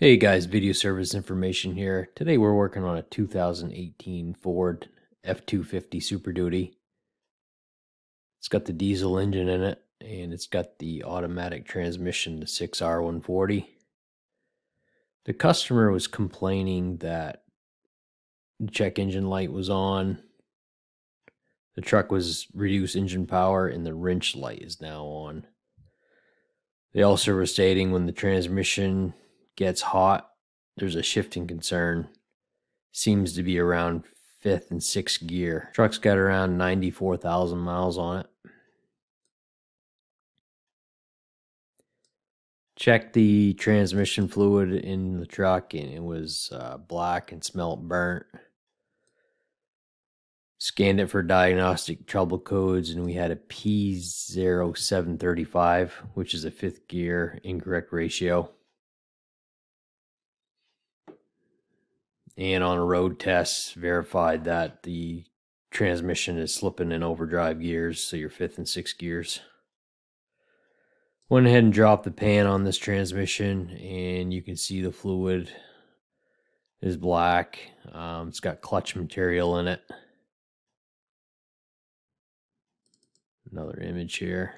Hey guys, video service information here. Today we're working on a 2018 Ford F250 Super Duty. It's got the diesel engine in it and it's got the automatic transmission, the 6R140. The customer was complaining that the check engine light was on, the truck was reduced engine power, and the wrench light is now on. They also were stating when the transmission gets hot, there's a shifting concern. Seems to be around fifth and sixth gear. Truck's got around 94,000 miles on it. Checked the transmission fluid in the truck and it was uh, black and smelled burnt. Scanned it for diagnostic trouble codes and we had a P0735, which is a fifth gear incorrect ratio. And on a road test verified that the transmission is slipping in overdrive gears, so your fifth and sixth gears. Went ahead and dropped the pan on this transmission, and you can see the fluid is black. Um, it's got clutch material in it. Another image here.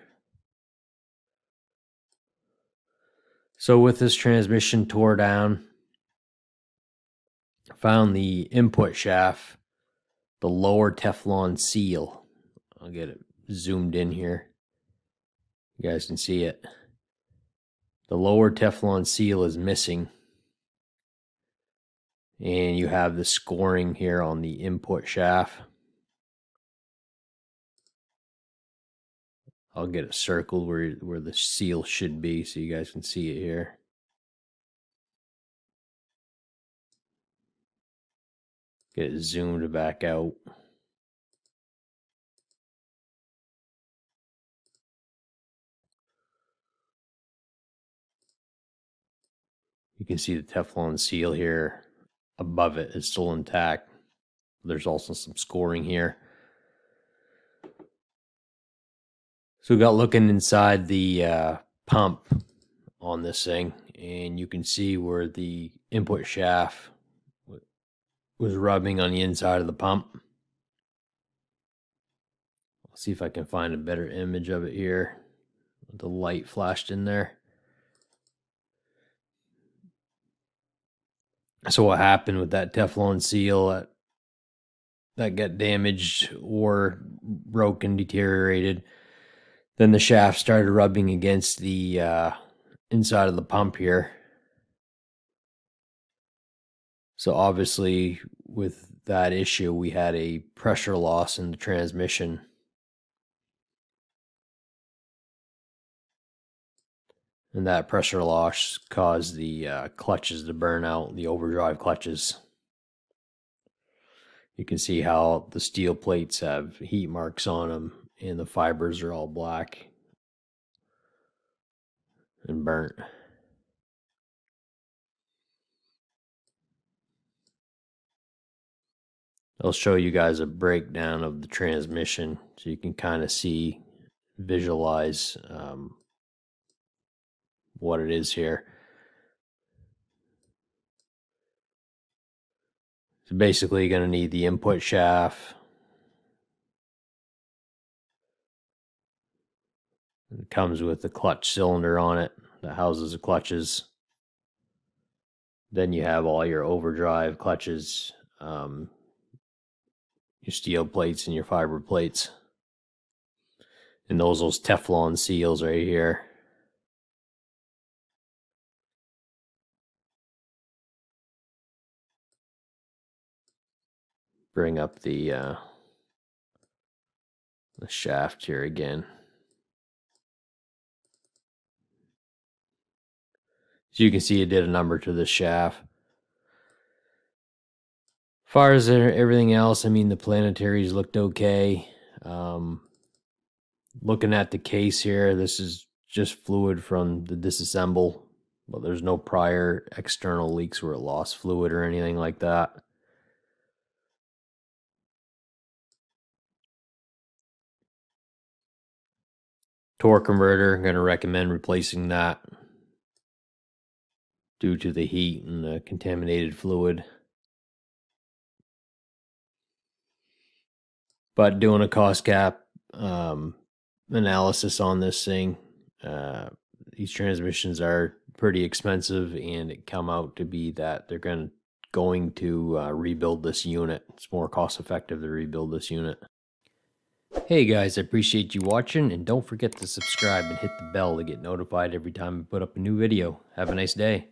So with this transmission tore down, found the input shaft, the lower Teflon seal. I'll get it zoomed in here. You guys can see it. The lower Teflon seal is missing. And you have the scoring here on the input shaft. I'll get it circled where, where the seal should be so you guys can see it here. Get it zoomed back out. You can see the Teflon seal here above it is still intact. There's also some scoring here. So we got looking inside the uh, pump on this thing and you can see where the input shaft was rubbing on the inside of the pump. I'll see if I can find a better image of it here. The light flashed in there. So what happened with that Teflon seal that that got damaged or broken, deteriorated. Then the shaft started rubbing against the uh, inside of the pump here. So obviously, with that issue, we had a pressure loss in the transmission. And that pressure loss caused the uh, clutches to burn out, the overdrive clutches. You can see how the steel plates have heat marks on them and the fibers are all black and burnt. I'll show you guys a breakdown of the transmission so you can kind of see, visualize um, what it is here. So basically you're going to need the input shaft. It comes with the clutch cylinder on it that houses the clutches. Then you have all your overdrive clutches, um, your steel plates and your fiber plates. And those those Teflon seals right here. Bring up the uh, the shaft here again. So you can see it did a number to the shaft far as everything else, I mean, the planetaries looked okay. Um, looking at the case here, this is just fluid from the disassemble, but there's no prior external leaks where it lost fluid or anything like that. Torque converter, I'm going to recommend replacing that. due to the heat and the contaminated fluid. But doing a cost cap um, analysis on this thing, uh, these transmissions are pretty expensive, and it come out to be that they're going going to uh, rebuild this unit. It's more cost effective to rebuild this unit. Hey guys, I appreciate you watching, and don't forget to subscribe and hit the bell to get notified every time I put up a new video. Have a nice day.